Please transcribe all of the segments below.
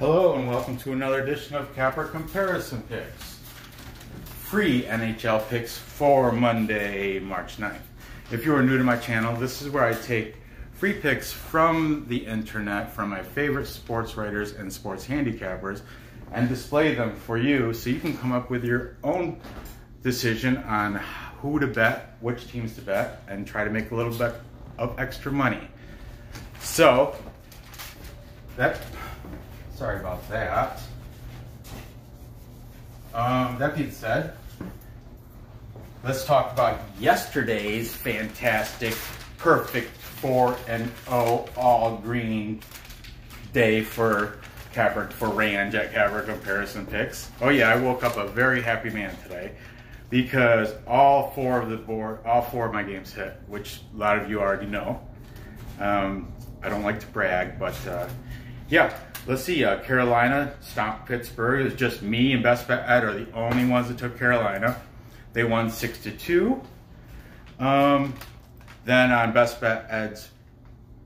Hello and welcome to another edition of Capper Comparison Picks. Free NHL picks for Monday, March 9th. If you are new to my channel, this is where I take free picks from the internet from my favorite sports writers and sports handicappers and display them for you so you can come up with your own decision on who to bet, which teams to bet, and try to make a little bit of extra money. So, that Sorry about that. Um, that being said, let's talk about yesterday's fantastic, perfect 4 and 0 all green day for Capper for Range at Capper Comparison Picks. Oh yeah, I woke up a very happy man today because all four of the board, all four of my games hit, which a lot of you already know. Um, I don't like to brag, but uh, yeah, let's see. Uh, Carolina stomped Pittsburgh. It's just me and Best Bet Ed are the only ones that took Carolina. They won six to two. Um, then on Best Bet Ed's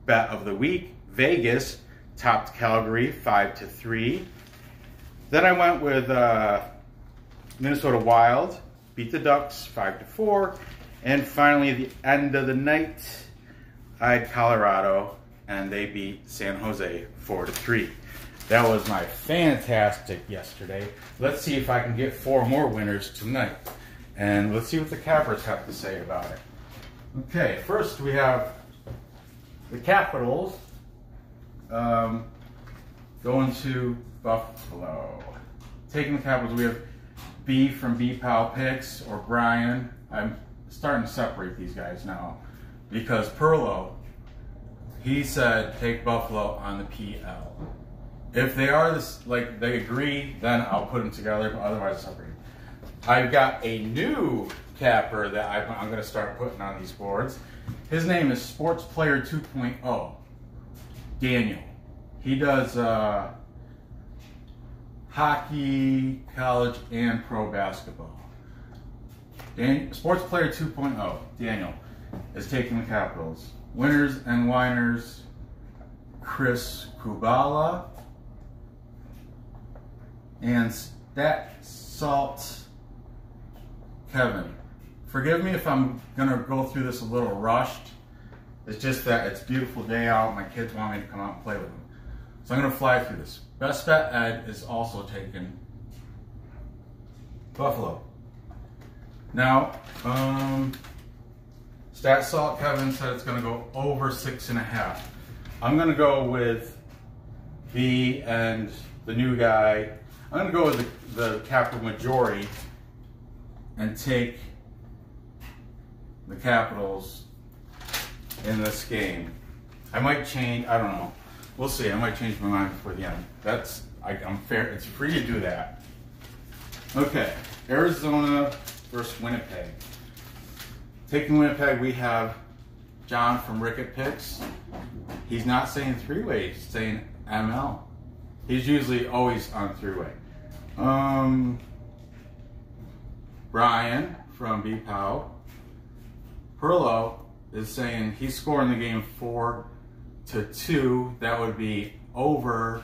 bet of the week, Vegas topped Calgary five to three. Then I went with uh, Minnesota Wild beat the Ducks five to four, and finally at the end of the night, I had Colorado and they beat San Jose 4 to 3. That was my fantastic yesterday. Let's see if I can get four more winners tonight. And let's see what the Cappers have to say about it. Okay, first we have the Capitals um, going to Buffalo. Taking the Capitals, we have B from B Pal Picks or Brian. I'm starting to separate these guys now because Perlo he said take Buffalo on the PL. If they are this, like they agree, then I'll put them together. But otherwise, separate. I've got a new capper that I, am going to start putting on these boards. His name is Sports Player 2.0, Daniel. He does uh, hockey, college, and pro basketball. Dan, Sports Player 2.0, Daniel, is taking the Capitals. Winners and Whiners, Chris Kubala, and Stat Salt Kevin. Forgive me if I'm gonna go through this a little rushed. It's just that it's beautiful day out. My kids want me to come out and play with them. So I'm gonna fly through this. Best Bet Ed is also taking Buffalo. Now, um, Stat Salt Kevin said it's to go over six and a half. I'm to go with B and the new guy. I'm to go with the, the capital majority and take the Capitals in this game. I might change, I don't know. We'll see. I might change my mind before the end. That's, I, am fair. It's free to do that. Okay, Arizona versus Winnipeg. Taking Winnipeg, we have John from Rickett Picks. He's not saying three-way, he's saying ML. He's usually always on three-way. Um, Brian from B Pow. Perlo is saying he's scoring the game four to two. That would be over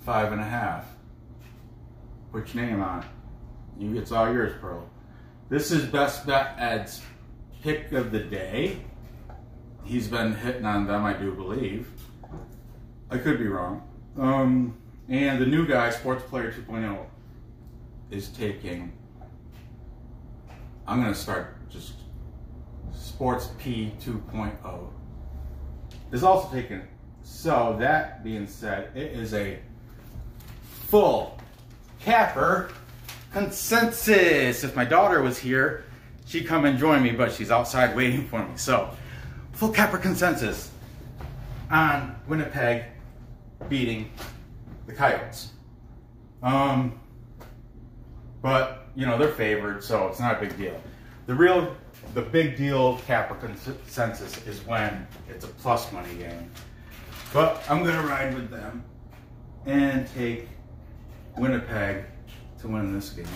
five and a half. Put your name on it. You, it's all yours, Pearl. This is Best Bet Ed's pick of the day. He's been hitting on them, I do believe. I could be wrong. Um, and the new guy, Sports Player 2.0, is taking. I'm going to start just Sports P 2.0. Is also taking. So, that being said, it is a full capper consensus. If my daughter was here, she'd come and join me, but she's outside waiting for me. So, full capper consensus on Winnipeg beating the Coyotes. Um, but, you know, they're favored, so it's not a big deal. The real, the big deal capper consensus is when it's a plus money game. But I'm to ride with them and take Winnipeg to win this game.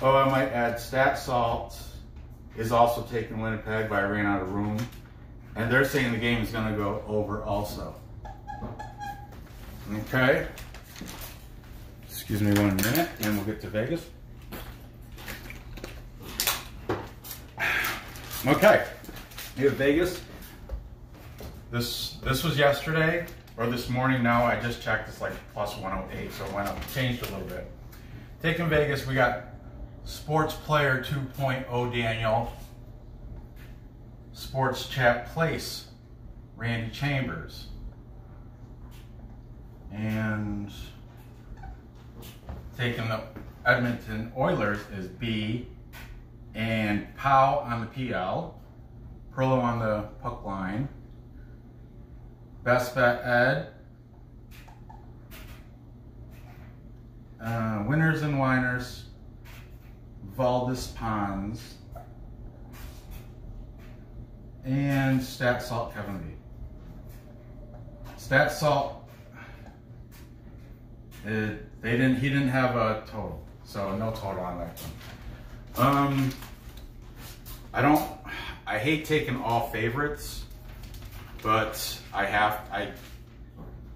Oh, I might add Stat Salt is also taking Winnipeg, but I ran out of room. And they're saying the game is going to go over also. Okay. Excuse me one minute and we'll get to Vegas. Okay, we have Vegas. This this was yesterday or this morning now. I just checked. It's like plus 108, so it went up, changed a little bit. Taking Vegas, we got Sports Player 2.0 Daniel, Sports Chat Place Randy Chambers, and taking the Edmonton Oilers is B, and Powell on the PL, Perlo on the puck line, Best Bet Ed, uh, Winners and Whiners, Valdis Pons, and Stat Salt Kevin B. Stat Salt, it, they didn't. He didn't have a total, so no total on that one. Um, I don't. I hate taking all favorites, but I have. I.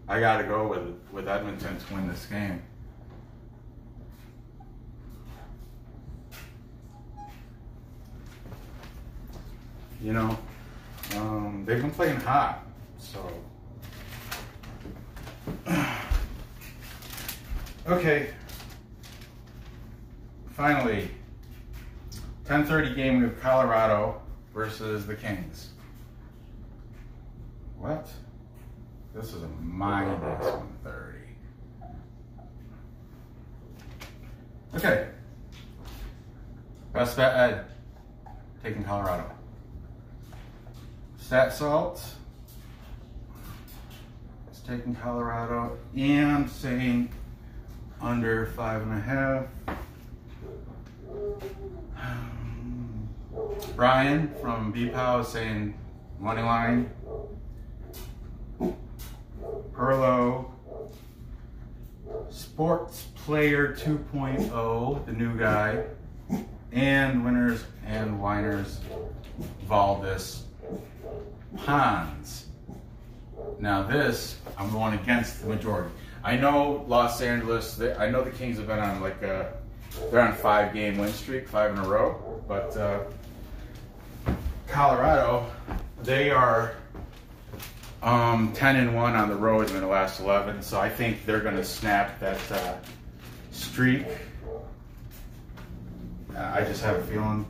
I got to go with with Edmonton to win this game. You know, um, they've been playing hot, so. okay. Finally, 10:30 game with Colorado versus the Kings. What? This is a minus 130. Okay. Best bet Ed taking Colorado. Stat Salt is taking Colorado and saying under five and a half. Um, Brian from BPOW is saying money line. Perlo. Sports Player 2.0, the new guy. And winners and whiners, Valdis Pons. Now this, I'm going against the majority. I know Los Angeles, they, I know the Kings have been on like a, they're on five game win streak, five in a row, but uh, Colorado, they are um, 10 and 1 on the road in the last 11, so I think they're going to snap that uh, streak. I just have a feeling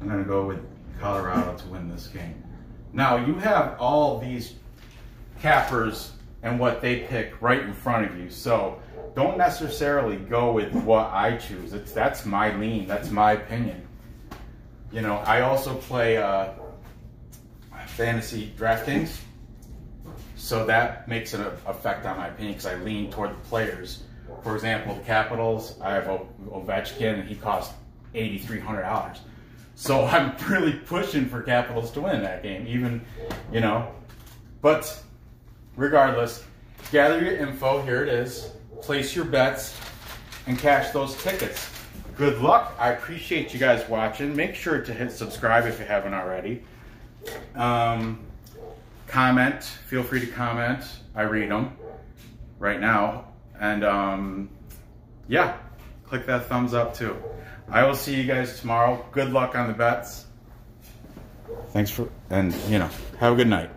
I'm going to go with Colorado to win this game. Now, you have all these cappers and what they pick right in front of you, so don't necessarily go with what I choose. It's That's my lean, that's my opinion. You know, I also play uh, fantasy DraftKings, so that makes an effect on my opinion because I lean toward the players. For example, the Capitals, I have Ovechkin, and he cost $8,300. So I'm really pushing for Capitals to win that game, even, you know. But regardless, gather your info. Here it is. Place your bets and cash those tickets good luck. I appreciate you guys watching. Make sure to hit subscribe if you haven't already. Um, comment. Feel free to comment. I read them right now. And um, yeah, click that thumbs up too. I will see you guys tomorrow. Good luck on the bets. Thanks for, and you know, have a good night.